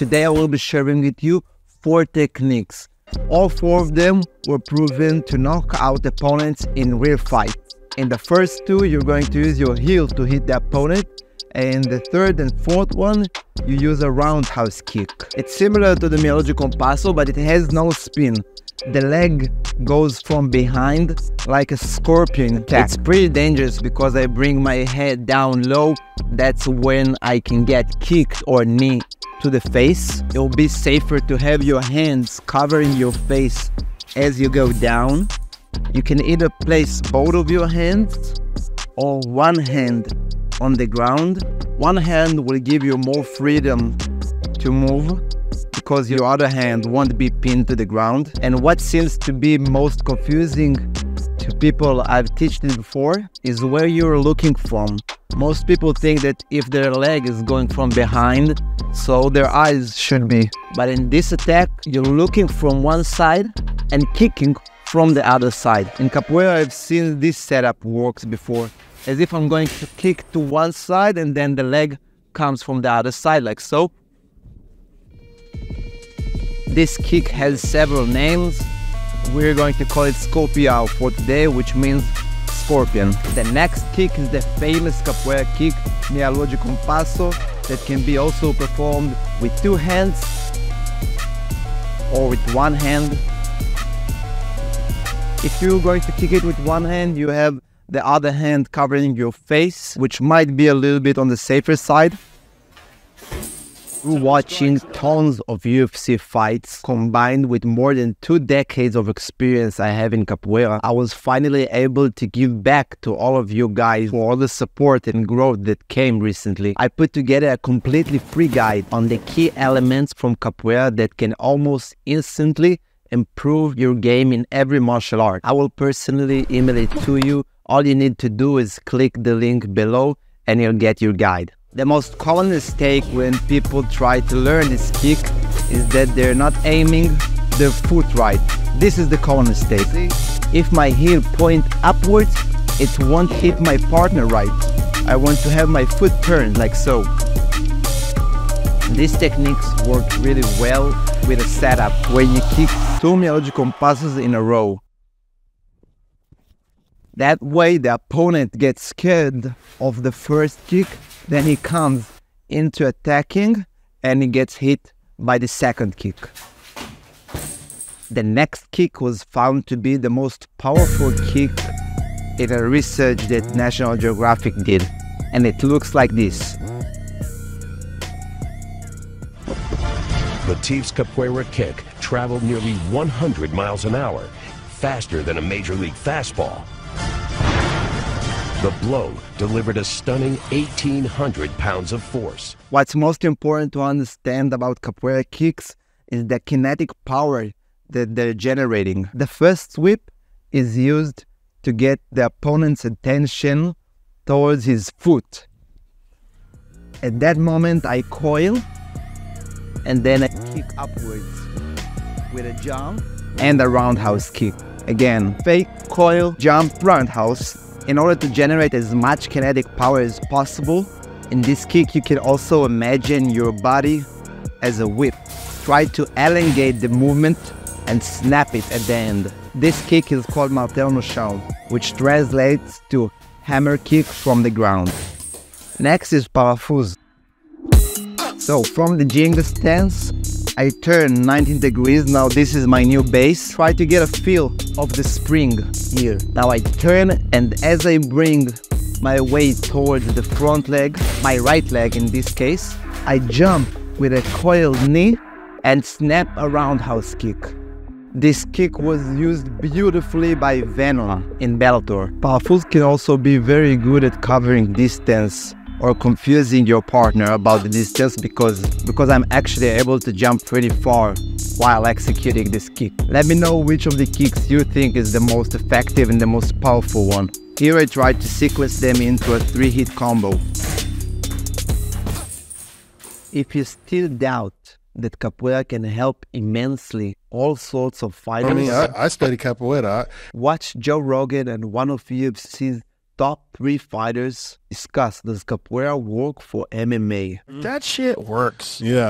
Today I will be sharing with you four techniques. All four of them were proven to knock out opponents in real fights. In the first two, you're going to use your heel to hit the opponent, and the third and fourth one, you use a roundhouse kick. It's similar to the Meia Lua de Compasso, but it has no spin. The leg goes from behind like a scorpion attack. It's pretty dangerous because I bring my head down low. That's when I can get kicked or knee to the face. It will be safer to have your hands covering your face as you go down. You can either place both of your hands or one hand on the ground. One hand will give you more freedom to move because your other hand won't be pinned to the ground. And what seems to be most confusing to people I've taught it before is where you're looking from. Most people think that if their leg is going from behind, so their eyes should be. But in this attack, you're looking from one side and kicking from the other side. In capoeira, I've seen this setup works before, as if I'm going to kick to one side and then the leg comes from the other side, like so. This kick has several names. We're going to call it Scorpiao for today, which means scorpion. The next kick is the famous capoeira kick, Meia Lua de Compasso, that can be also performed with two hands or with one hand. If you're going to kick it with one hand, you have the other hand covering your face, which might be a little bit on the safer side watching tons of UFC fights combined with more than two decades of experience I have in capoeira, I was finally able to give back to all of you guys for all the support and growth that came recently. I put together a completely free guide on the key elements from capoeira that can almost instantly improve your game in every martial art. I will personally email it to you. All you need to do is click the link below and you'll get your guide. The most common mistake when people try to learn this kick is that they're not aiming their foot right. This is the common mistake. If my heel point upwards, it won't hit my partner right. I want to have my foot turned like so. These techniques work really well with a setup where you kick two Miyalogi passes in a row. That way the opponent gets scared of the first kick then he comes into attacking and he gets hit by the second kick. The next kick was found to be the most powerful kick in a research that National Geographic did, and it looks like this. Lateef's capoeira kick traveled nearly 100 miles an hour, faster than a major league fastball. The blow delivered a stunning 1,800 pounds of force. What's most important to understand about capoeira kicks is the kinetic power that they're generating. The first sweep is used to get the opponent's attention towards his foot. At that moment, I coil and then I kick upwards with a jump and a roundhouse kick. Again, fake, coil, jump, roundhouse in order to generate as much kinetic power as possible, in this kick you can also imagine your body as a whip. Try to elongate the movement and snap it at the end. This kick is called martel no chão, which translates to hammer kick from the ground. Next is parafuso. So from the ginga stance, I turn 19 degrees. Now this is my new base. Try to get a feel of the spring here. Now I turn and as I bring my weight towards the front leg, my right leg in this case, I jump with a coiled knee and snap a roundhouse kick. This kick was used beautifully by Venom in Bellator. Parafuso can also be very good at covering distance or confusing your partner about the distance because because I'm actually able to jump pretty far while executing this kick. Let me know which of the kicks you think is the most effective and the most powerful one. Here I tried to sequence them into a 3 hit combo. If you still doubt that capoeira can help immensely all sorts of fighters. I mean, I, I study capoeira. Watch Joe Rogan and one of UFC's top three fighters discuss does capoeira work for MMA? That shit works. Yeah.